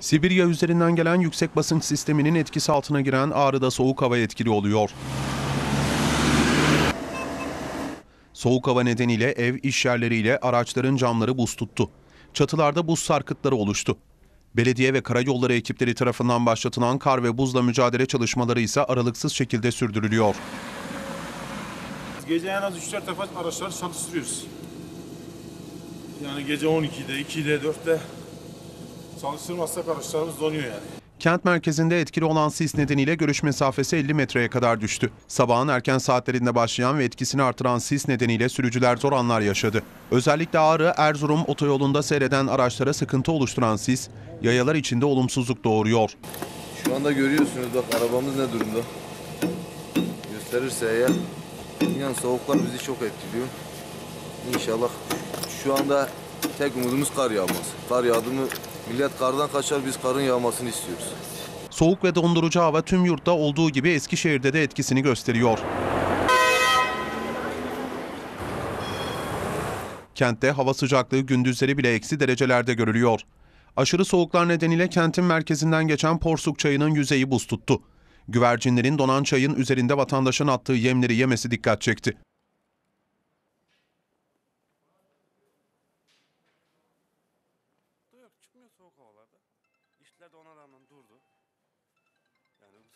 Sibirya üzerinden gelen yüksek basınç sisteminin etkisi altına giren Ağrı'da soğuk hava etkili oluyor. Soğuk hava nedeniyle ev, iş yerleriyle araçların camları buz tuttu. Çatılarda buz sarkıtları oluştu. Belediye ve karayolları ekipleri tarafından başlatılan kar ve buzla mücadele çalışmaları ise aralıksız şekilde sürdürülüyor. Gece en az 3-4 defa araçları çalıştırıyoruz. Yani gece 12'de, 2'de, 4'te çalıştırmazsak araçlarımız donuyor yani. Kent merkezinde etkili olan sis nedeniyle görüş mesafesi 50 metreye kadar düştü. Sabahın erken saatlerinde başlayan ve etkisini artıran sis nedeniyle sürücüler zor anlar yaşadı. Özellikle Ağrı Erzurum otoyolunda seyreden araçlara sıkıntı oluşturan sis, yayalar içinde olumsuzluk doğuruyor. Şu anda görüyorsunuz bak arabamız ne durumda. Gösterirse eğer. Yani soğuklar bizi çok etkiliyor. İnşallah şu anda tek umudumuz kar yağması. Kar yağdı mı millet kardan kaçar biz karın yağmasını istiyoruz. Soğuk ve dondurucu hava tüm yurtta olduğu gibi Eskişehir'de de etkisini gösteriyor. Kentte hava sıcaklığı gündüzleri bile eksi derecelerde görülüyor. Aşırı soğuklar nedeniyle kentin merkezinden geçen Porsuk çayının yüzeyi buz tuttu. Güvercinlerin donan çayın üzerinde vatandaşın attığı yemleri yemesi dikkat çekti. Çıkmıyor soğuk havalarda. İşler de ona rağmen durdu. Yani